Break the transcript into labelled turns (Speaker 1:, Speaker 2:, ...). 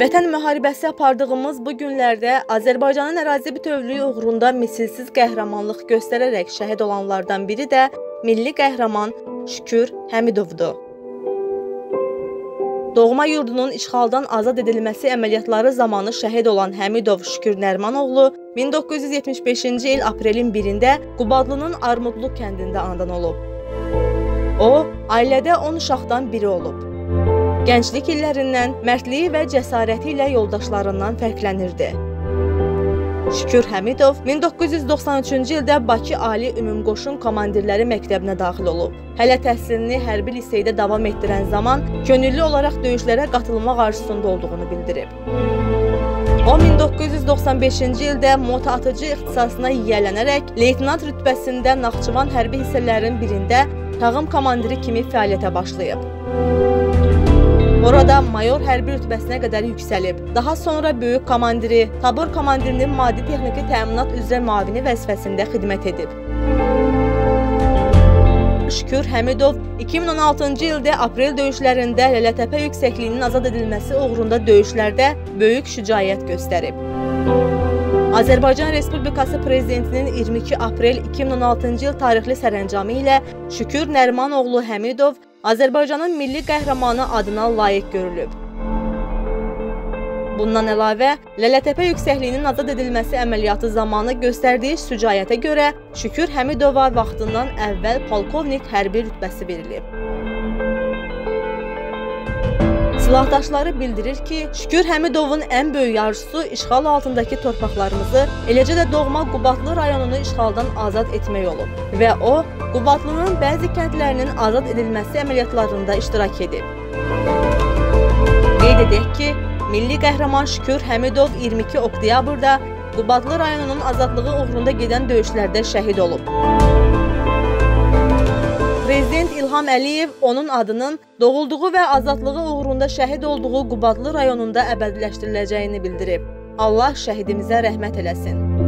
Speaker 1: Vətən müharibəsi apardığımız bu günlərdə Azərbaycanın ərazi bütövlüyü uğrunda misilsiz qəhrəmanlıq göstərərək şəhid olanlardan biri də milli qəhrəman Şükür Həmidovdur. Doğma yurdunun işğaldan azad edilməsi əməliyyatları zamanı şəhid olan Həmidov Şükür Nərmanoğlu 1975-ci il aprelin 1-də Qubadlının Armudlu kəndində anadan olub. O, ailədə 10 uşaqdan biri olub. Gənclik illərindən mərdliyi və cəsarəti ilə yoldaşlarından fərqlənirdi. Şükür Həmidov 1993-cü ildə Bakı Ali Ümumqoşun Komandirləri Məktəbinə daxil olub. Hələ təhsilini hərbi liseydə davam etdirən zaman könüllü olaraq döyüşlərə qatılmaq arzusunda olduğunu bildirib. O 1995-ci ildə moto atıcı ixtisasına yiyələnərək leytenant rütbəsində Naxçıvan hərbi hissələrinin birində tağım komandiri kimi fəaliyyətə başlayıb. Orada mayor hərbi rütbəsinə qədər yüksəlib. Daha sonra böyük komandiri, tabor komandirinin maddi texniki təminat üzrə müavini vəzifəsində xidmət edib. Şükür Həmidov 2016-cı ildə aprel döyüşlərində Lələtəpə yüksəkliyinin azad edilməsi uğrunda döyüşlərdə böyük şücaət göstərib. Azərbaycan Respublikası Prezidentinin 22 aprel 2016-cı il tarixli sərəncamı ilə Şükür Nərmanoğlu Həmidov Azərbaycanın milli qəhrəmanı adına layiq görülüb. Bundan əlavə, Lələtəpə yüksəkliyinin azad edilməsi əməliyyatı zamanı göstərdiyi şücaətə görə Şükür Həmidova vaxtından əvvəl polkovnik hərbi rütbəsi verilib. Silahdaşları bildirir ki, Şükür Həmidovun ən böyük arzusu işğal altındakı torpaqlarımızı, eləcə də doğma Qubadlı rayonunu işğaldan azad etmək olub və o, Qubadlının bəzi kəndlərinin azad edilməsi əməliyyatlarında iştirak edib. Qeyd edək ki, milli qəhrəman Şükür Həmidov 22 oktyabrda Qubadlı rayonunun azadlığı uğrunda gedən döyüşlərdə şəhid olub. Prezident İlham Əliyev onun adının doğulduğu və azadlığı uğrunda şəhid olduğu Qubadlı rayonunda əbədiləşdiriləcəyini bildirib. Allah şəhidimizə rəhmət eləsin.